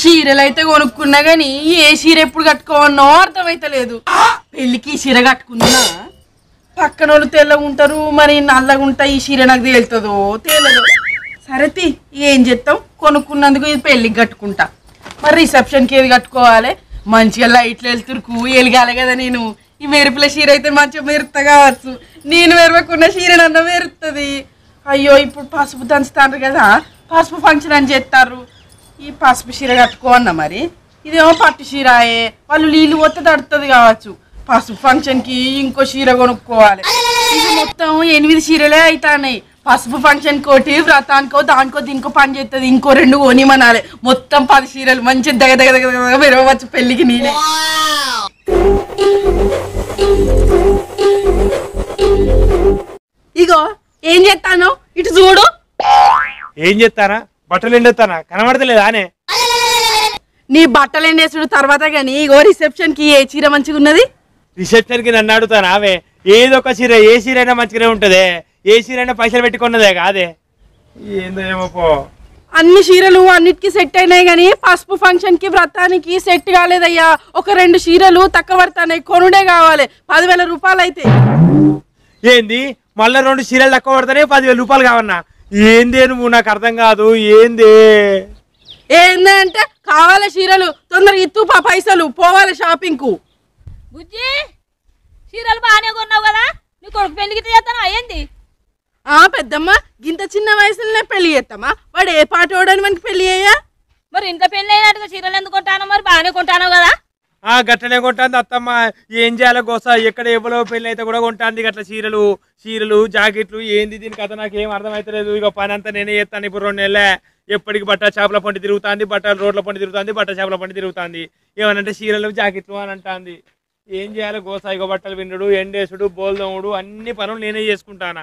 చీరలు అయితే కొనుక్కున్నా గానీ ఏ చీర ఎప్పుడు కట్టుకోవన్నో అర్థమైతలేదు. పెళ్ళికి ఈ చీర కట్టుకున్నా పక్కన వాళ్ళు తెల్లగా ఉంటారు మరి నల్లగా ఉంటాయి ఈ చీర నాకు తేలుతుందో తేలదో. సరే ఏం చేస్తాం కొనుక్కున్నందుకు ఇది పెళ్ళికి కట్టుకుంటా. మరి రిసెప్షన్కి ఏది కట్టుకోవాలి? మంచిగా లైట్లు వెళ్తురుకు వెలిగాలి కదా నేను. ఈ మెరుపుల చీర అయితే మంచిగా మెరుత కావచ్చు. నేను మెరవకున్న చీర నన్ను మెరుస్తుంది. అయ్యో ఇప్పుడు పసుపు దంచుతారు కదా. పసుపు ఫంక్షన్ అని చేస్తారు ఈ పసుపు చీర కట్టుకో అన్న మరి. ఇదేమో పట్టు చీరాయే. వాళ్ళు నీళ్ళు పోతే తడుతుంది కావచ్చు. పసుపు ఫంక్షన్కి ఇంకో చీర కొనుక్కోవాలి. ఇది మొత్తం ఎనిమిది చీరలే అవుతాయి పసుపు ఫంక్షన్ కోటి వ్రతానికో దానికో దీనికో పని చేస్తుంది ఇంకో రెండు కొనిమనాలి. మొత్తం పది చీరలు మంచి దగ్గ దగ్గ దగ్గ దగ్గర విరవచ్చు పెళ్ళికి నేనే ఇగో ఏం చేస్తాను ఇటు చూడు. ఏం చేస్తానా బట్టలు ఎండెత్తానా కనబడతలేదా అనే నీ బట్టలు ఎండేసుడు తర్వాత కానీ ఇగో రిసెప్షన్కి ఏ చీర మంచిగా ఉన్నది రిసెప్షన్కి నన్ను అడుగుతాను ఆమె ఏదో ఒక చీర ఏ చీర అయినా మంచిగానే ఉంటదే. ఏ చీర అయినా పైసలు పెట్టుకున్నదే కాదే. ఏందో ఏమో పో. అన్ని చీరలు అన్నిటికీ సెట్ అయినాయి కానీ పసుపు ఫంక్షన్కి వ్రతానికి సెట్ కాలేదయ్యా. ఒక రెండు చీరలు తక్కువ పడతాయి కొనుడే కావాలి. పదివేల రూపాయలు అయితే ఏంది? మళ్ళీ రెండు చీరలు తక్కువ పడతానే పదివేల రూపాయలు కావన్నా? ఏందే నువ్వు? నాకు అర్థం కాదు. ఏందే? ఏందంటే కావాలి చీరలు తొందరగా ఇత్తు పా పైసలు పోవాలి షాపింగ్కు బుజ్జి చీరలు బాగానే కొన్నావు కదా? నీ కొడుకు పెళ్ళికి చేస్తాను? అయ్యింది ఆ పెద్దమ్మ గింత చిన్న వయసులోనే పెళ్ళి చేస్తామా వాడు ఏ పాట వాడని మనకి పెళ్ళి అయ్యా మరి ఇంత పెళ్ళి అయినట్టుగా చీరలు ఎందుకు కొంటానో మరి బాగానే కొంటాను కదా? గట్టనే కొంటాంది అత్తమ్మ. ఏం చేయాలో గోస? ఎక్కడ ఎవరో పెళ్ళి అయితే కూడా కొంటాంది గట్ల చీరలు. చీరలు జాకెట్లు ఏంది దీని కథ? నాకు ఏం అర్థమవుతలేదు ఇక పని అంతా నేనే చేస్తాను ఇప్పుడు రెండు నెలలే. ఎప్పటికి బట్ట చేపల పండి తిరుగుతుంది బట్టలు రోడ్ల పండి తిరుగుతుంది బట్ట చేపల పండి తిరుగుతుంది. ఏమనంటే చీరలు జాకెట్లు అని అంటాంది. ఏం చేయాలి గోస? ఇగో బట్టలు విండుడు ఎండేసుడు బోల్దోముడు అన్ని పనులు నేనే చేసుకుంటానా?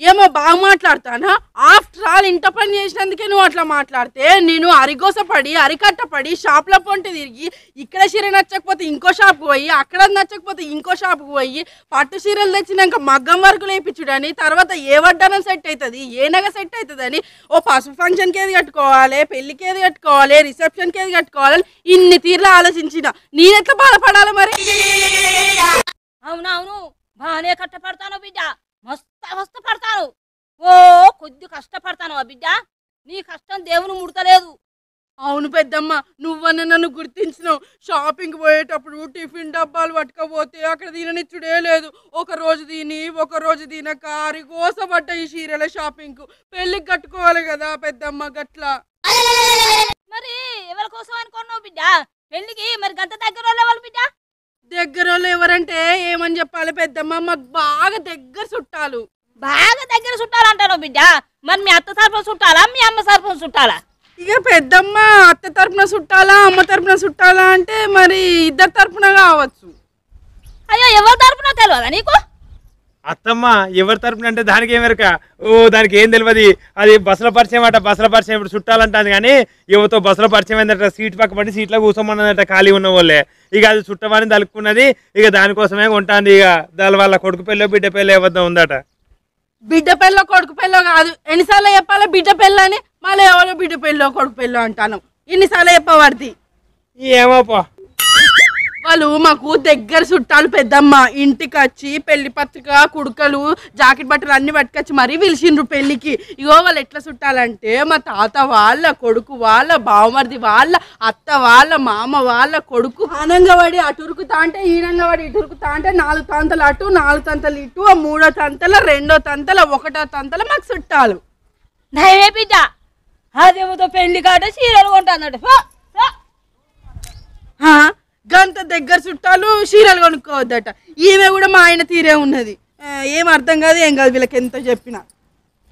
ఏమో బాగా మాట్లాడతానా? ఆఫ్టర్ ఆల్ ఇంట పని చేసినందుకే నువ్వు అట్లా మాట్లాడితే నేను అరిగోసపడి అరికట్టపడి షాప్ల పొంటి తిరిగి ఇక్కడ చీర నచ్చకపోతే ఇంకో షాప్కి పోయి అక్కడ నచ్చకపోతే ఇంకో షాప్కి పోయి పట్టు చీరలు తెచ్చినాక మగ్గం వరకు లేపించుడని తర్వాత ఏ వడ్డానం సెట్ అవుతుంది ఏ నగ సెట్ అవుతుందని ఓ పసుపు ఫంక్షన్కి ఏది కట్టుకోవాలి పెళ్ళికి ఏది కట్టుకోవాలి రిసెప్షన్కి ఏది కట్టుకోవాలి ఇన్ని తీర్లు ఆలోచించిన. నేనెట్లా బాధపడాలి మరి? అవునవును బాగానే కట్టపడతాను బిడ్డ. మస్తు మస్తు పడతాను ఓ కొద్ది కష్టపడతాను ఆ బిడ్డ. నీ కష్టం దేవుని ముడతలేదు. అవును పెద్దమ్మ నువ్వన్న నన్ను గుర్తించినావు. షాపింగ్ పోయేటప్పుడు టిఫిన్ డబ్బాలు పట్టుకపోతే అక్కడ తిననిచ్చుడే లేదు. ఒక రోజు తిని ఒక రోజు తినక అరిగోసపడ్డ ఈ చీరల షాపింగ్ పెళ్ళికి కట్టుకోవాలి కదా పెద్దమ్మ గట్ల. మరి ఎవరి కోసం అనుకున్నావు బిడ్డ? పెళ్ళికి మరి గంట దగ్గర వాళ్ళు బిడ్డ? దగ్గర వాళ్ళు ఎవరంటే ఏమని చెప్పాలి పెద్దమ్మ? మాకు బాగా దగ్గర చుట్టాలు. బాగా దగ్గర చుట్టాలంటాను బిడ్డ. మరి మీ అత్త తరపున చుట్టాలా? మీ అమ్మ తరపున చుట్టాలా? ఇక పెద్దమ్మ అత్త తరపున చుట్టాలా అమ్మ తరపున చుట్టాలా అంటే మరి ఇద్దరు తరపున కావచ్చు. అయ్యో ఎవరి తరపున తెలియదా నీకు? అత్తమ్మ ఎవరి తరపున అంటే దానికి ఏమెరక ఓ దానికి ఏం తెలియదు అది బస్సుల పరిచయం అట బస్సుల పరిచయం ఇప్పుడు చుట్టాలంటాది కానీ ఎవరితో బస్సుల పరిచయం ఏంటంటే సీట్ పక్క పడి సీట్లో కూర్చోమన్నదట ఖాళీ ఉన్న వాళ్ళే ఇక అది చుట్టమని తలుపుకున్నది ఇక దానికోసమే ఉంటుంది ఇక. దాని వాళ్ళ కొడుకు పెళ్ళో బిడ్డ పెళ్ళో ఎవరిదో ఉందట? బిడ్డ పెళ్ళో కొడుకు పెళ్ళో కాదు. ఎన్నిసార్లు చెప్పాలి బిడ్డ పెళ్ళో అని? మళ్ళీ ఎవరో బిడ్డ పెళ్ళో కొడుకు పెళ్ళో అంటాను. ఇన్నిసార్లు చెప్పబడితే ఏమో పో. వాళ్ళు మాకు దగ్గర చుట్టాలు పెద్దమ్మ ఇంటికి వచ్చి పెళ్ళి పత్రిక కుడుకలు జాకెట్ బట్టలు అన్ని పట్టుకొచ్చి మరీ పిలిచిండ్రు పెళ్ళికి ఇగో వాళ్ళు ఎట్లా చుట్టాలంటే మా తాత వాళ్ళ కొడుకు వాళ్ళ బావమరిది వాళ్ళ అత్త వాళ్ళ మామ వాళ్ళ కొడుకు ఆనంగా పడి అటు ఉరుకుతా అంటే ఈనంగా పడి ఇటు ఉరుకుతా అంటే నాలుగు తంతలు అటు నాలుగు తంతలు ఇటు ఆ మూడో తంతల రెండో తంతల ఒకటో తంతల మాకు చుట్టాలు. నయమే బిడ్డ. అదేమో పెళ్ళి కాట చీరలు కొంటానట గంత దగ్గర చుట్టాలు చీరలు కొనుక్కోవద్దట. ఈమె కూడా మా ఆయన తీరే ఉన్నది. ఏం అర్థం కాదు ఏం కాదు వీళ్ళకి ఎంత చెప్పినా.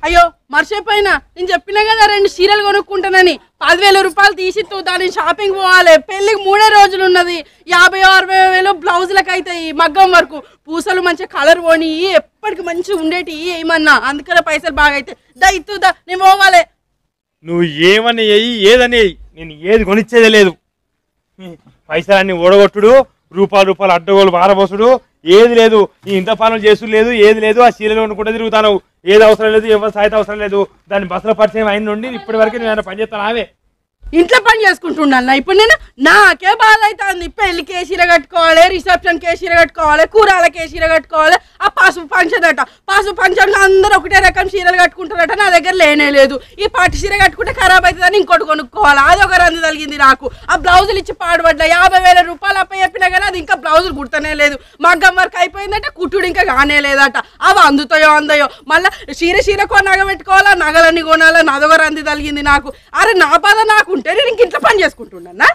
అయ్యో మర్చిపోయినా నేను చెప్పినా కదా రెండు చీరలు కొనుక్కుంటానని. పదివేల రూపాయలు తీసి దాని షాపింగ్ పోవాలి. పెళ్ళికి మూడే రోజులు ఉన్నది. యాభై అరవై వేలు బ్లౌజులకు అవుతాయి మగ్గం వరకు. పూసలు మంచిగా కలర్ పోని ఎప్పటికి మంచిగా ఉండేటి ఏమన్నా. అందుకనే పైసలు బాగా అవుతాయి దా ఇత్తు దా నేను పోవాలి. నువ్వు ఏమని ఎయ్యి ఏదని నేను ఏది కొనిచ్చేదే లేదు. పైసలన్నీ ఓడగొట్టుడు రూపాయలు రూపాయలు అడ్డగోలు పారబోసుడు ఏది లేదు ఈ ఇంత పనులు చేసు లేదు ఏది లేదు ఆ చీరలో వండుకుంటే తిరుగుతాను ఏది అవసరం లేదు ఎవరి సాయిత అవసరం లేదు. దాని బస్సుల పరిచయం అయిన నుండి ఇప్పటి వరకు నేను పనిచేస్తాను పని ఇంట్లో పని చేసుకుంటున్నా ఇప్పుడు నేను నాకే బాధ అవుతుంది పెళ్ళి ఏ కట్టుకోవాలి రిసెప్షన్ కేసీర కట్టుకోవాలి కూరాల ఏ కట్టుకోవాలి. ఆ పసుపు పంచన్ అట. పసుపు ఫంక్షన్లో అందరూ ఒకటే రకం చీరలు కట్టుకుంటారట నా దగ్గర లేనే లేదు. ఈ పట్టు చీర కట్టుకుంటే ఖరాబ్ అవుతుందని ఇంకోటి కొనుక్కోవాలి? అది ఒక రంది తగిలింది నాకు. ఆ బ్లౌజులు ఇచ్చి పాడుపడ్డా యాభై వేల రూపాయలు అప్ప చెప్పినా కానీ అది ఇంకా బ్లౌజులు కుడతనే లేదు. మగ్గం వర్క్ అయిపోయిందంటే కుట్టుడు ఇంకా కానే లేదట. అవి అందుతాయో అందయో. మళ్ళీ చీర చీర నగ పెట్టుకోవాలా? నగలన్నీ కొనాలా? నదొక రంది తలిగింది నాకు. అరే నా బాధ నాకుంటే నేను ఇంక ఇంట్లో పని చేసుకుంటున్నానా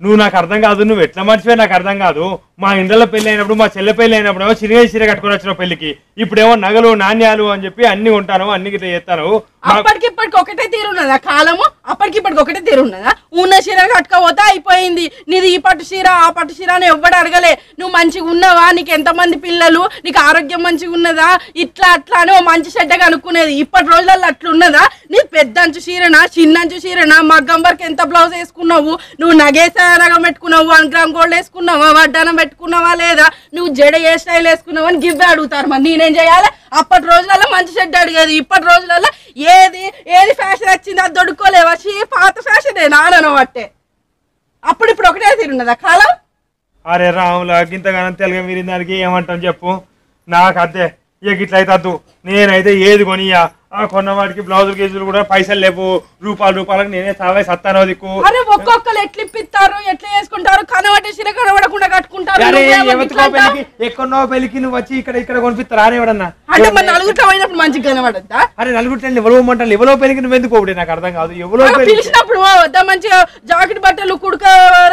నువ్వు నాకు అర్థం కాదు నువ్వు ఎట్లా మర్చిపోయి నాకు అర్థం కాదు. మా ఇంట్లో పెళ్ళి అయినప్పుడు మా చెల్లె పెళ్ళి అయినప్పుడు ఏమో చిరిగే చీర కట్టుకొని వచ్చిన పెళ్ళికి ఇప్పుడేమో నగలు నాణ్యాలు అని చెప్పి అన్ని ఉంటాను అన్ని గిట్ల చేస్తాను అప్పటికి ఇప్పటికి ఒకటే తీరున్నదా కాలము అప్పటికి ఇప్పటికి ఒకటే తీరున్నదా ఉన్న చీర కట్టుకోపోతే అయిపోయింది. నీది ఈ పట్టు చీర ఆ పట్టు చీర అని ఎవ్వడు అడగలే. నువ్వు మంచిగా ఉన్నావా? నీకు ఎంతమంది పిల్లలు? నీకు ఆరోగ్యం మంచిగా ఉన్నదా? ఇట్లా అట్లా అని ఓ మంచి చెడ్డగా అనుకునేది ఇప్పటి రోజులలో అట్లున్నదా? నీ పెద్ద అంచు చీరనా చిన్న అంచు చీరనా మగ్గం వరకు ఎంత బ్లౌజ్ వేసుకున్నావు? నువ్వు నగేసా నగం పెట్టుకున్నావు వన్ గ్రామ్ గోల్డ్ వేసుకున్నావా వడ్డానం పెట్టుకున్నావా లేదా? నువ్వు జడ ఏ స్టైల్ వేసుకున్నావు అని గివ్వే అడుగుతారు మరి. నేనేం చేయాలి? అప్పటి రోజులలో మంచి షెడ్ అడిగేది. ఇప్పటి రోజులలో ఏది ఏది ఫ్యాషన్ వచ్చింది అది దొడుక్కోలేవా? చీ పాత ఫ్యాషన్ నానను బట్టే అప్పుడు ఇప్పుడు ఒకటే తీరున్నదా కాలం? అరే రాములు ఇంతగానం తెలుగు మీరు దానికి ఏమంటాం చెప్పు? నాకు అదే ఇక ఇట్లయితే నేనైతే ఏది కొనియా ఆ కొన్న వాటికి బ్లౌజులు గీజులు కూడా పైసలు లేవు. రూపాయలు రూపాయలకు నేనే సావే సత్తానో దిక్కు. అరే ఒక్కొక్కరు ఎట్లా ఇప్పిస్తారు? ఎట్లా చేసుకుంటారు? కనబడి సిర కనబడకుండా కట్టుకుంటారు. అరే ఎక్కడో పెళ్ళికి నువ్వు వచ్చి ఇక్కడ ఇక్కడ కొనిపిస్తారా? అని ఎవడన్నా? అంటే మరి నలుగురిలో పోయినప్పుడు మంచిగా కనబడద్దా? అరే నలుగురు ఎవరో మంటారు ఎవరో పెళ్ళికి నువ్వు ఎందుకు ఒకటి? నాకు అర్థం కాదు. ఎవరో పిలిచినప్పుడు వద్దా మంచిగా జాకెట్ బట్టలు కుడుక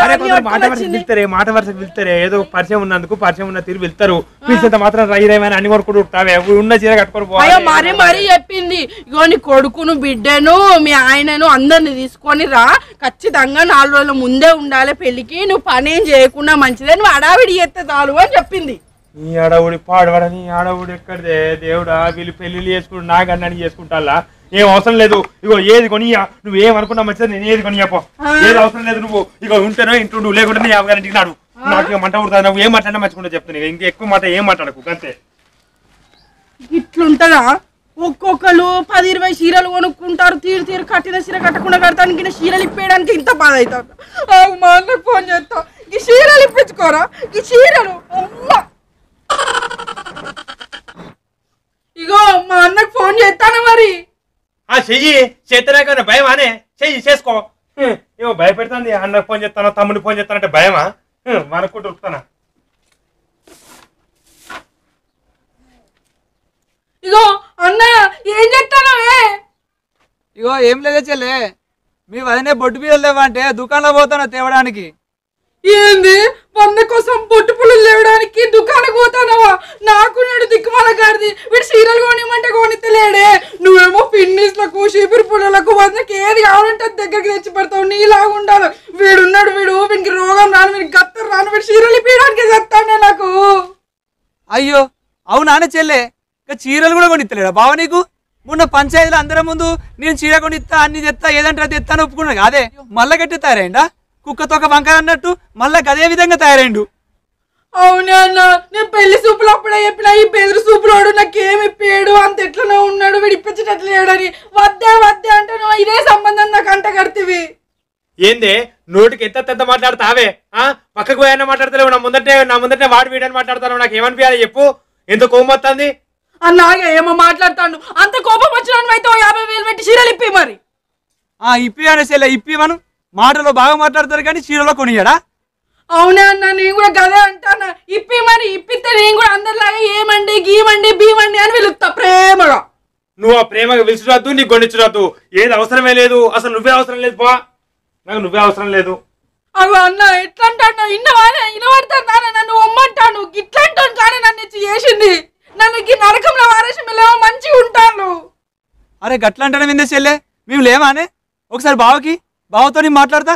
అరే మాట వరుసకు. పిలుస్తారే మాట వరుసకు పిలుస్తారే. ఏదో పరిచయం ఉన్నందుకు పరిచయం ఉన్న తీరు వెళ్తారు పిలిచేంత మాత్రం రైరేమని అన్ని కొనుక్కుంటూ ఉంటావే. ఉన్న చీర కట్టుకొని అయ్యో. మరీ మరీ చెప్పింది. ఇగో నీ కొడుకును బిడ్డను మీ ఆయనను అందరిని తీసుకొని రా. ఖచ్చితంగా నాలుగు రోజుల ముందే ఉండాలి పెళ్ళికి నువ్వు పని ఏం చేయకుండా మంచిదే. నువ్వు అడావిడి చేస్తే చాలు అని చెప్పింది. నీ ఆడవుడి పాడవడ నీ ఆడవుడు ఎక్కడిదే? దేవుడా వీళ్ళు పెళ్ళిళ్ళు చేసుకుంటూ నా గన్నానికి చేసుకుంటా ఏం అవసరం లేదు. ఇగో ఏది కొనియా నువ్వు ఏం అనుకున్నా మంచిది నేను ఏది కొనియాపో ఏది అవసరం లేదు నువ్వు. ఇగో ఉంటేనో ఇంట్లో నువ్వు లేకుంటే నీ అవగారింటికి నాడు నాకు మంట ఉడతా నువ్వు ఏం మాట్లాడినా మంచిగా చెప్తాను ఇంకా ఎక్కువ మాట ఏం మాట్లాడకు అంతే. ఇట్లుంటదా? ఒక్కొక్కరు పది ఇరవై చీరలు కొనుక్కుంటారు తీరు తీరు కట్టిన చీర కట్టకుండా కడతానికి చీరలు ఇప్పేయడానికి ఇంత బాధ అవుతుంది మా అన్నకు ఫోన్ చేస్తా. ఈ చీరలు ఇప్పించుకోరా? ఈ చీరలు. అమ్మ! ఇగో మా అన్నకు ఫోన్ చేస్తాను మరి. ఆ చెయ్యి. చేతనాకన్నా భయమానే చెయ్యి చేసుకో. ఏమో భయపెడుతుంది. అన్నకు ఫోన్ చేస్తాను తమ్ముడికి ఫోన్ చేస్తానంటే భయమా? హ్మ్, మనకుంటూ ఇగో అన్న ఏం చెప్తాను ఇగో ఏం లేదే చెల్లే. మీ వదినే బొట్టు బియ్యలు లేవంటే దుకాణంలో పోతాను తేవడానికి? ఏంది? వంద కోసం పొట్టు పుల్లలు లేవడానికి దుకాణం పోతానవా? నాకు నేడు దిక్కుమాల గారిది వీడు చీరలు కొనిమంటే కొనిత్తలేడే. నువ్వేమో పిన్నిస్లకు చీపురు పుల్లలకు వందకి ఏది కావాలంటే దగ్గరికి తెచ్చి పెడతావు. నీలాగా ఉండాలి. వీడున్నాడు వీడు వీనికి రోగం రాను వీడికి గత్తరు రాను వీడు చీరలు ఇప్పడానికి చెప్తానే నాకు. అయ్యో అవునానే చెల్లే? ఇక చీరలు కూడా కొనిత్తలేడా? బావ నీకు? మొన్న పంచాయతీలో అందరం ముందు నేను చీర కొనిస్తా అన్ని తెస్తా ఏదంటే అది తెస్తా అని ఒప్పుకున్నా అదే మళ్ళా గట్టి తయారైందా? కుక్కతో ఒక వంకాయ అన్నట్టు మళ్ళా అదే విధంగా తయారైండు. అవునే అన్న నేను పెళ్ళి సూపులు అప్పుడే చెప్పిన ఈ బెదిరి సూపులోడు నాకేమి ఇప్పాడు అంత ఎట్లనే ఉన్నాడు వీడు ఇప్పించేటట్లు లేడని. వద్దే వద్దే అంటే నువ్వు ఇదే సంబంధం నాకు అంట కడితివి. ఏందే నోటికి ఎంత ఎంత మాట్లాడతావే? ఆ? పక్కకు పోయన్నా మాట్లాడతలేవు నా ముందటే నా ముందటే వాడు వీడని మాట్లాడతాను నాకు ఏమనిపించాలి చెప్పు? ఎంత కోపం వస్తుంది అన్నాగే ఏమో మాట్లాడతాను అంత కోపం వచ్చిన అయితే యాభై వేలు పెట్టి చీరలు ఇప్పి మరి. ఆ ఇప్పి అనే చెల్లె ఇప్పి మనం. మాటలో బాగా మాట్లాడతారు కానీ చీరలో కొనియాడా? అవునే అన్న నేను కూడా గదే అంటాను. ఇప్పి మరి ఇప్పితే నేను కూడా అందరిలాగా ఏమండి గీమండి బీమండి అని పిలుస్తా ప్రేమగా. నువ్వు ఆ ప్రేమగా పిలిచిరాదు నీకు గొండించరాదు ఏది అవసరమే లేదు. అసలు నువ్వే అవసరం లేదు పో. నాకు నువ్వే అవసరం లేదు. అగో అన్న ఎట్లా అంటాను ఇన్నవానే ఇనబడతాను నాన్న నన్ను ఒమ్మంటాను. ఇట్లా అంటాను కానీ నన్ను ఇచ్చి చేసింది. నన్ను ఈ నరకంలో వారేసి మెల్లమో మంచిగా ఉంటాను. అరే గట్ల అంటానే విందే చెల్లె? మేము లేమానే ఒకసారి బావకి బావతో నేను మాట్లాడతా?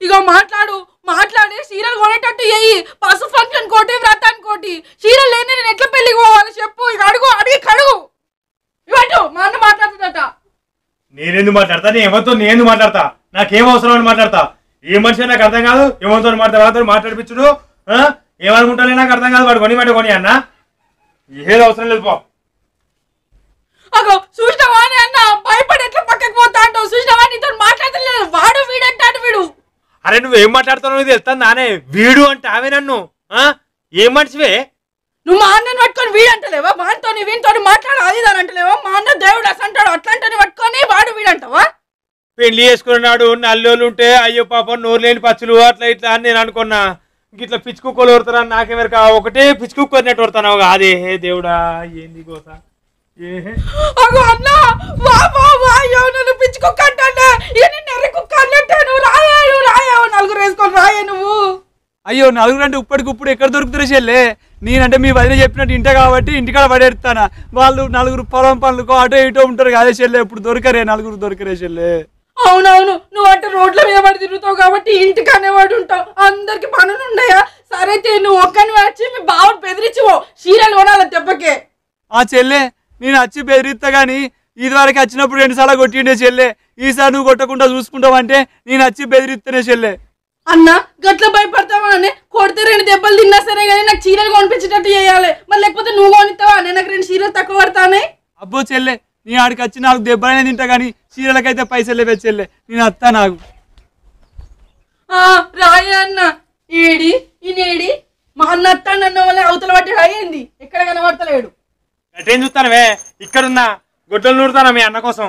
ఇగో మాట్లాడు మాట్లాడి చీరలు కొనేటట్టు చెయ్యి పసు ఫంక్షన్ కోటి వ్రతాన్ని కోటి. చీరలు లేని నేను ఎట్లా పెళ్ళికి పోవాలి చెప్పు. ఇక అడుగు అడిగి కడుగు. ఇవ్వట్టు మా అన్న మాట్లాడుతుందట. నేనెందుకు మాట్లాడతా? నేను ఎవరితో నేను మాట్లాడతా? నాకేం అవసరం అని మాట్లాడతా? ఏ మనిషి నాకు అర్థం కాదు. ఎవరితో మాట్లాడతా వాళ్ళతో మాట్లాడిపించుడు. ఆ? ఏమనుకుంటానే నాకు అర్థం కాదు. వాడు కొని మాట కొని అన్న. ఏది అవసరం లేదు పో. అగో చూసినావా అని అన్న భయపడి ఎట్లా పక్క పక్కకు పోతా అంటావు? చూసినావా నీతో మాట్లాడలేదు వాడు వీడంటాడు వీడు. అరే నువ్వేం మాట్లాడుతున్నావు? ఇది వెళ్తాను నానే. వీడు అంటే ఆమె నన్ను. ఆ? ఏం మనిషివే? నువ్వు మా అన్నని పట్టుకొని వీడంటలేవా? వాడితో వీనితో మాట్లాడాలి అని అంటలేవా? మా అన్న దేవుడు అసలు అంటాడు అట్లాంటిని పట్టుకొని వాడు వీడంటావా? పెళ్ళి చేసుకున్నాడు నల్లోళ్ళు ఉంటే అయ్యో పాపం నోరు లేని పచ్చులు అట్లా ఇట్లా అని నేను అనుకున్నా. ఇట్లా పిచ్చి కుక్కలు కొడతారా నాకేమరక ఒకటే పిచ్చి కుక్క కొరినట్టు కొడతాను అదే హే దేవుడా ఏంది గోస? ఏ అగో అన్న వా వా వా అయ్యో నన్ను పిచ్చి కుక్క అంటాడే అన్నట్టే నువ్వు. రాయే నువ్వు రాయే నలుగురు వేసుకొని రాయే నువ్వు. అయ్యో నలుగురు అంటే ఇప్పటికి ఇప్పుడు ఎక్కడ దొరుకుతారు చెల్లె? నేనంటే మీ వదిన చెప్పినట్టు ఇంట కాబట్టి ఇంటికాడ పడేస్తానా? వాళ్ళు నలుగురు పొలం పనులకు అటో ఇటో ఉంటారు కాదే చెల్లె? ఇప్పుడు దొరకరే నలుగురు దొరకరే చెల్లె? అవునవును నువ్వు అంటే రోడ్ల మీద పడి తిరుగుతావు కాబట్టి ఇంటికి అనేవాడు ఉంటావు. అందరికి పనులు ఉన్నాయా? సరే తీ, నువ్వు ఒక్కని వచ్చి మీ బావుని బెదిరించువో చీరలు కొనాలి దెబ్బకే? ఆ చెల్లె నేను వచ్చి బెదిరిస్తా గానీ ఇది వరకు వచ్చినప్పుడు రెండుసార్లు కొట్టిండే చెల్లె. ఈసారి నువ్వు కొట్టకుండా చూసుకుంటావంటే నేను వచ్చి బెదిరిస్తేనే చెల్లె. అన్న గట్ల భయపడతావా అని? కొడితే రెండు దెబ్బలు తిన్నా సరే కానీ నాకు చీరలు కొనిపించేటట్టు చేయాలి. మరి లేకపోతే నువ్వు కొనిస్తావా నాకు రెండు చీరలు తక్కువ పడతానే. అబ్బో చెల్లె నీ ఆడికి వచ్చి నాకు దెబ్బలైనా తింటా కానీ చీరలకైతే పైసలు చెల్లె నేను అత్తా నాకు. ఆ, రాయే అన్న. ఏడి? ఈయనేడి మా అన్న అత్తాడన్న వల్ల అవతల పట్టి అయ్యింది ఎక్కడ కనబడతలేడు? అటేం చూస్తానవే? ఇక్కడున్నా. గుడ్డలు నూరుతానా మీ అన్న కోసం?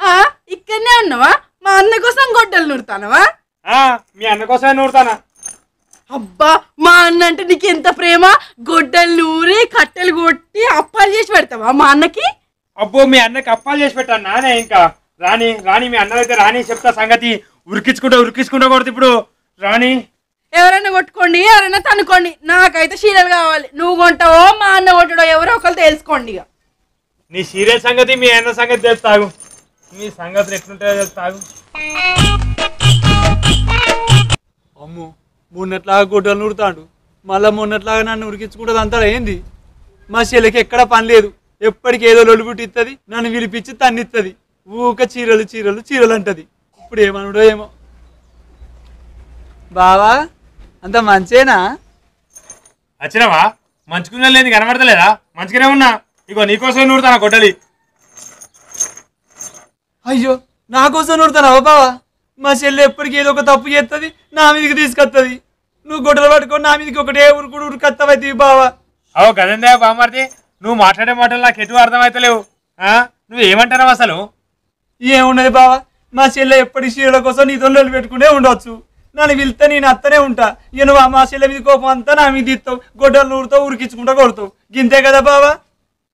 ఆ ఇక్కడనే ఉన్నావా? మా అన్న కోసం గొడ్డలు నుడతానవా ఆ మీ అన్న కోసమే నూరుతానా? అబ్బా మా అన్న అంటే నీకు ఎంత ప్రేమ? గొడ్డలు నూరి కట్టెలు కొట్టి అప్పాలు చేసి పెడతావా మా అన్నకి? అబ్బో మీ అన్నకి అప్పాలు చేసి పెట్టాను నానే ఇంకా. రాణి రాణి మీ అన్న అయితే రాణి చెప్తా సంగతి. ఉరికించుకుంటా ఉరికించుకుంటా కొడుతు ఇప్పుడు. రాణి. ఎవరైనా కొట్టుకోండి ఎవరైనా తనుకోండి నాకైతే చీరలు కావాలి. నువ్వు కొంటావో మా అన్న కొట్టడో ఎవరో ఒకరు తెలుసుకోండి ఇక. నీ సీరియల్ సంగతి మీ అన్న సంగతి తెలుస్తాగు మీ సంగతులు ఎట్లుంటాయో తెలుస్తాగు అమ్ము. మొన్నట్లాగా గొడ్డలు నూరుతాడు. మళ్ళా మొన్నట్లాగా నన్ను ఉరికించుకుంటుంది అంటాడు ఏంది? మా చెల్లెకి ఎక్కడ పని లేదు. ఎప్పటికి ఏదో లొలుగుటి ఇస్తుంది నన్ను విలిపించి తన్నిస్తుంది ఊక చీరలు చీరలు చీరలు అంటది ఇప్పుడు ఏమనుడో ఏమో. బావా అంత మంచేనా? వచ్చినావా? మంచుకున్నా లేదు కనబడతలేదా? మంచిగానే ఉన్నా. ఇగో నీకోసం నూరుతానా గొడ్డలి? అయ్యో నా కోసం నూరుతానావా బావా? మా చెల్లె ఎప్పటికి ఏదో ఒక తప్పు చేస్తుంది నా మీదకి తీసుకొస్తుంది నువ్వు గొడ్డలు పట్టుకొని నా మీదకి ఒకటే ఉరుకుడు ఉరుకత్తవైతే బావా. అవో కదందే బామ్మర్ది నువ్వు మాట్లాడే మాటలు నాకు ఎటు అర్థమైతలేవు ఆ? నువ్వు ఏమంటున్నావు అసలు? ఏమున్నది బావా? మా చెల్లె ఎప్పటి చీరల కోసం నీతో లొల్లి పెట్టుకునే ఉండొచ్చు. నన్ను వెళ్తే నేను అత్తనే ఉంటా. ఇక నువ్వు మా చెల్లె మీద కోపం అంతా నా మీద ఇస్తావు గొడ్డలు నూరుతావు ఉరికించుకుంటా కొడతావు. గింతే కదా బావా?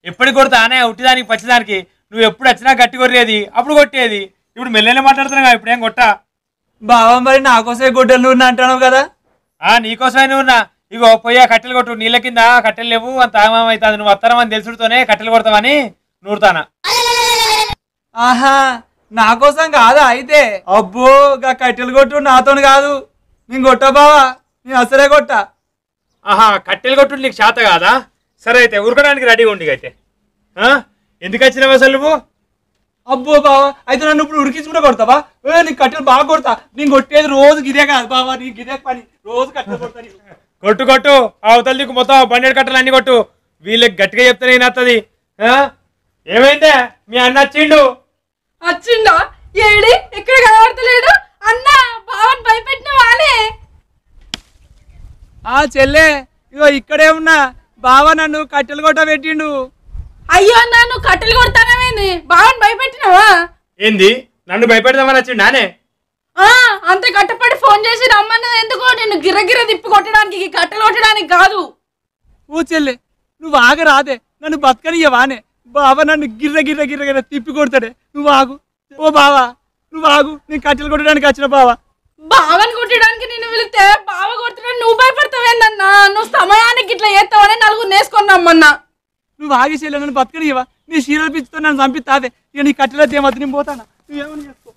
ఎప్పటికి కొడతా? అనే ఉట్టిదానికి పచ్చిదానికి. నువ్వు ఎప్పుడు వచ్చినా గట్టి కొరియేది అప్పుడు కొట్టేది. ఇప్పుడు మెల్లెనే మాట్లాడుతున్నావు ఇప్పుడు కొట్టా? బావా మరి నా కోసమే గొడ్డలు నూరిన అంటావు కదా? ఆ నీకోసమే ఉన్నా. ఇగో పోయి కట్టెలు కొట్టు. నీళ్ళ కింద కట్టెలు లేవు. అంత అవుతుంది నువ్వు వస్తానమని తెలుసుడుతోనే కట్టెలు కొడతావని నూరుతానా. ఆహా నా కోసం కాదా అయితే? అబ్బో గా కట్టెలు కొట్టు నాతో కాదు. నేను కొట్టా బావా? నేను అసలే కొట్టా. ఆహా కట్టెలు కొట్టు నీకు చేత కాదా? సరే అయితే ఉరకడానికి రెడీగా ఉండి అయితే? ఎందుకు వచ్చినావు అసలు నువ్వు? అబ్బో బావా అయితే నన్ను ఇప్పుడు ఉరికించుకుంటా కొడతావా? ఏ నీకు కట్టెలు బాగా కొడతా. నేను కొట్టేది రోజు గిదే కాదు బావా నీకు గిదే పని. రోజు కట్టెలు కొడతా నీకు. కొట్టు కొట్టు. అవతల నీకు మొత్తం బండెడు కట్టలు అన్ని కొట్టు. వీళ్ళకి గట్టిగా చెప్తే నేను వస్తుంది ఏమైందే? మీ అన్న వచ్చిండు. వచ్చిండా? ఏడి? ఎక్కడ కనబడతలేడు? అన్న బావని భయపెట్టిన వాళ్ళే. ఆ చెల్లె ఇగో ఇక్కడే ఉన్నా. బావా నన్ను కట్టెలు కొట్ట పెట్టిండు అయ్యో అన్న నువ్వు కట్టెలు కొడతానవేంది బావని భయపెట్టినావా? ఏంది? నన్ను భయపెడదామని వచ్చిండు నానే? ఆ, అంత కట్టపడి ఫోన్ చేసి రమ్మన్నది ఎందుకో? నేను గిరగిర తిప్పి కొట్టడానికి ఈ కట్టెలు కొట్టడానికి కాదు. ఓ చెల్లె నువ్వు ఆగరాదే. నన్ను బతకనియవానే బావ నన్ను గిర్ర గిర్ర గిర్ర గిర్ర తిప్పి కొడతాడే. నువ్వు ఆగు. ఓ బావా నువ్వు ఆగు. నేను కట్టెలు కొట్టడానికి వచ్చిన బావా. బావని కొట్టడానికి నేను వెళితే బావ కొడుతున్నా నువ్వు భయపడతావేందన్నా నువ్వు సమయానికి ఇట్లా చేస్తావని నలుగురు నేసుకొని రమ్మన్నా. నువ్వు ఆగి చెల్లె నన్ను బతకనియవా నీ చీరలు పిచ్చితో నన్ను చంపిస్తాదే ఇక నీ కట్టెలో దేమద్దు నేను పోతానా? నువ్వేమని చేసుకో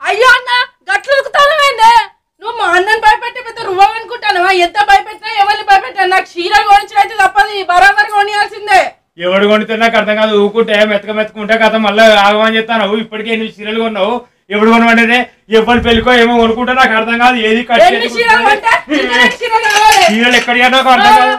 అయ్యో అన్న గట్లు నువ్వు మా అన్నని భయపెట్టి పెద్ద రువ్వం ఎంత భయపెట్టినా ఎవరిని భయపెట్టా నాకు చీరలు తప్పది బరాబర్ కొనియాల్సిందే. ఎవడు కొనితే నాకు అర్థం కాదు ఊకుంటే మెతక మెతకుంటే కథ మళ్ళీ ఆగమని చెప్తాను. ఇప్పటికే ఎన్ని చీరలు కొన్నావు. ఎవడు కొనమంటేనే ఎవరి పెళ్ళికో ఏమో కొనుక్కుంటే నాకు అర్థం కాదు ఏది చీరలు నాకు అర్థం కాదు.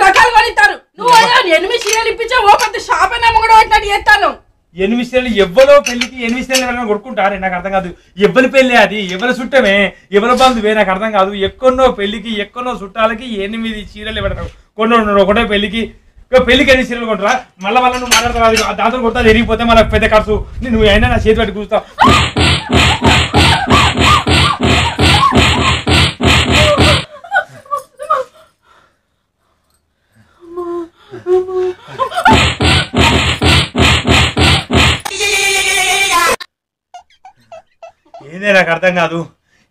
రకాలు కొనిస్తారు. నువ్వు ఎనిమిది చీరలు ఇప్పించావు ఓ పెద్ద షాప్ అయినా కూడా పెట్టినట్టు చేస్తాను. ఎనిమిది సెల్లు ఎవ్వరో పెళ్ళికి ఎనిమిది సెల్లు ఎవరైనా కొడుకుంటారే నాకు అర్థం కాదు. ఎవరి పెళ్ళి అది? ఎవరి చుట్టమే? ఎవరి బంధువే? నాకు అర్థం కాదు. ఎక్కడో పెళ్ళికి ఎక్కడో చుట్టాలకి ఎనిమిది చీరలు ఇవ్వడం కొన్ని ఒకటో పెళ్ళికి పెళ్ళికి ఎన్ని సీరియల్ కొంటారా? మళ్ళీ మళ్ళీ నువ్వు మాట్లాడతావు? దాంతో కొడతా ఎరిగిపోతే మళ్ళీ పెద్ద ఖర్చు. నువ్వు అయినా నా చేతి పెట్టి కూర్చుతావు ఏందే నాకు అర్థం కాదు.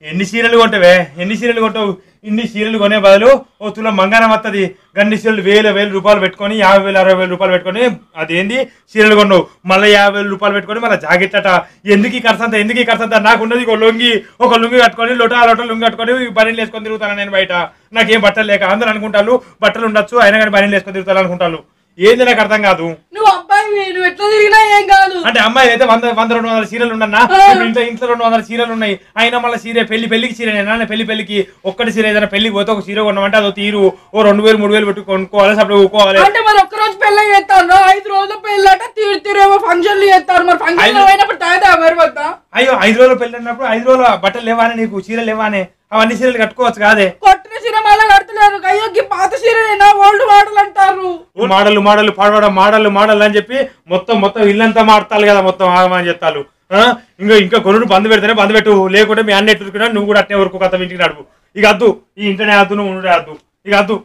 ఎన్ని చీరలు కొంటావే? ఎన్ని చీరలు కొంటావు? ఇన్ని చీరలు కొనే బదులు ఓ తుల మంగారం వస్తుంది గండి చీరలు వేల వేల రూపాయలు పెట్టుకొని యాభై వేల అరవై వేల రూపాయలు పెట్టుకొని అదేంది? చీరలు కొన్నావు. మళ్ళీ యాభై వేల రూపాయలు పెట్టుకొని మళ్ళీ జాకెట్ అట ఎందుకు ఈ ఖర్చు అంతా ఎందుకు ఈ ఖర్చు అంతా నాకు ఉన్నది ఒక లొంగి ఒక లొంగి కట్టుకొని లొట లోట లొంగి కట్టుకొని బనీలు వేసుకొని తిరుగుతాను నేను బయట? నాకేం బట్టలు లేక? అందరూ అనుకుంటారు బట్టలు ఉండొచ్చు అయినా కానీ బనీలు వేసుకొని తిరుగుతాను అనుకుంటారు. ఏంది నాకు అర్థం కాదు. నువ్వు అబ్బాయి నువ్వు ఎట్లా తిరిగినా ఏం కాదు. అంటే అమ్మాయి అయితే వంద వంద రెండు వందల చీరలు ఉండన్నా ఇంట్లో ఇంట్లో రెండు వందల చీరలు ఉన్నాయి. అయినా మళ్ళీ చీర పెళ్ళి పెళ్ళికి చీర నాన్న పెళ్ళి పెళ్ళికి ఒక్కటి చీర ఏదైనా పెళ్ళికి పోతే ఒక చీర కొన్నామంటే అదో తీరు. ఓ రెండు వేలు మూడు వేలు పెట్టి కొనుక్కోవాలి సప్పుడు కొనుక్కోవాలి అంటే మరి ఒక్క రోజు పెళ్ళి చేస్తాను. ఐదు రోజుల పెళ్ళి అంటే తీరు తీరేమో ఫంక్షన్లు చేస్తారు. మరి ఫంక్షన్ పోయినప్పుడు తాదా మరి వద్దా అయ్యో ఐదు రోజులు పెళ్ళి అన్నప్పుడు ఐదు రోజులు బట్టలు లేవానే నీకు చీరలు లేవానే? అవన్నీ చీరలు కట్టుకోవచ్చు కాదే? కొట్టిన చీర మళ్ళీ కడతలేరు అయ్యో ఈ పాత చీరనేనా ఓల్డ్ మోడల్ అంటారు. మాడలు మాడలు పాడవడం మాడలు మాడలు అని చెప్పి మొత్తం మొత్తం ఇల్లంతా మాడతారు కదా మొత్తం ఆగమని చెప్తారు. ఆ? ఇంకా ఇంకా కొనుడు బంద్ పెడితేనే బంద్ పెట్టు. లేకుంటే మీ అన్న ఎట్టుకున్నా నువ్వు కూడా అట్నే వరకు కథ ఇంటికి నడుపు ఇక అద్దు ఈ ఇంటనే అద్దు నువ్వు ఉండే అద్దు. ఇక అద్దు.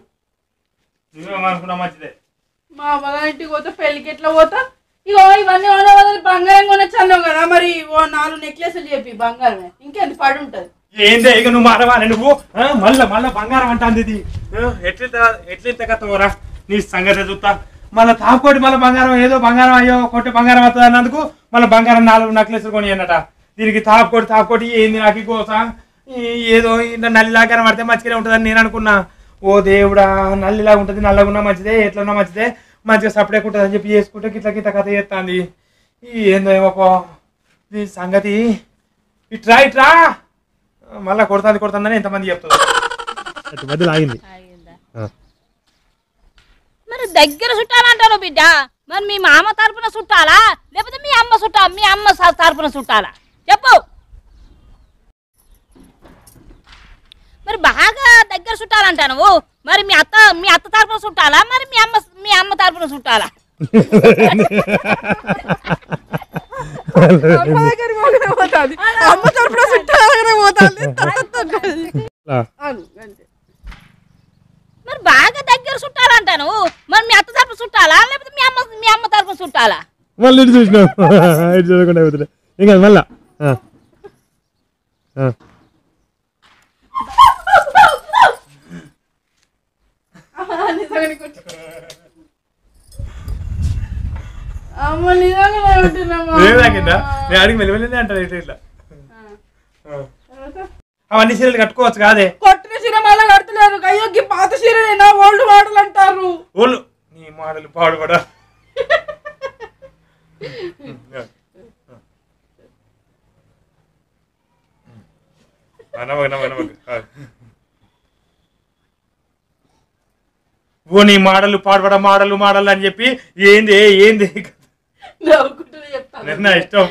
నువ్వేమనుకున్నా మంచిదే? మా అమ్మగారి ఇంటికి పోతే పెళ్ళికి ఎట్లా పోతా? ఇగో ఇవన్నీ వంద వందలు బంగారం కొనొచ్చు అన్నావు కదా మరి ఓ నాలుగు నెక్లెస్లు చెప్పి బంగారమే. ఇంకెంత పడి ఉంటుంది ఏందే ఇక నువ్వు మారవాలి నువ్వు? మళ్ళా మళ్ళా బంగారం అంటాంది ఇది. ఆ? ఎట్లింత ఎట్లింత కత్తవరా? నీ సంగతి చూస్తా మళ్ళీ తాపుకోటి మళ్ళీ బంగారం ఏదో బంగారం అయ్యో కొట్టి బంగారం అవుతుంది అన్నందుకు మళ్ళీ బంగారం నాలుగు నెక్లెస్లు కొని అన్నట దీనికి తాపుకోటి తాపుకోటి ఏంది నాకు కోసా ఏదో ఇంత నల్లిలాగా పడితే మంచిగానే ఉంటుందని నేను అనుకున్నా. ఓ దేవుడా నల్లిలాగా ఉంటుంది నల్లగా ఉన్నా మంచిదే ఎట్లున్నా మంచిదే. మంచిగా సపరేట్ ఉంటుంది అని చెప్పి చేసుకుంటే గిట్ల గిట్ల కథ చేస్తాంది ఈ ఏందో ఏమో. ఈ సంగతి. ఇట్రా ఇట్రా మళ్ళా కొడుతుంది కొడుతుందని ఎంతమంది చెప్తారు మధ్యలో ఆగింది? మరి దగ్గర చుట్టాలంటారు బిడ్డ? మరి మీ మామ తరపున చుట్టాలా? లేకపోతే మీ అమ్మ చుట్టా మీ అమ్మ స- తరపున చుట్టాలా? చెప్పు. మరి బాగా దగ్గర చుట్టాలంటా నువ్వు మరి మీ అత్త మీ అత్త తరపున చుట్టాలా? మరి మీ అమ్మ మీ అమ్మ తరపున చుట్టాలా? అమ్మ తరపున చుట్టాల దగ్గర మరి బాగా దగ్గర చుట్టాలంటా నువ్వు మరి మీ అత్త తరపున చుట్టాలా? లేకపోతే మీ అమ్మ మీ అమ్మ తరపున చుట్టాలా? మళ్ళీ ఇటు చూసినావు. ఇటు చూడకుండా అవుతుంది ఇంకా మళ్ళా ఆ. ఆ. అమ్మ నిజంగా ఉంటున్నామా ఏం తాకిందా నేను అడిగి ఇట్లా. ఆ. అవన్నీ చీరలు కట్టుకోవచ్చు కాదే? కొట్టిన చీర మళ్ళీ కడతలేరు అయ్యో ఈ పాత చీరనేనా ఓల్డ్ మోడల్ అంటారు. ఓళ్ళు నీ మాటలు పాడుపడా అనవగ నవగ ఓ నీ మాటలు పాడబడ మాటలు మాటలు అని చెప్పి ఏంది ఏంది? నా ఇష్టం.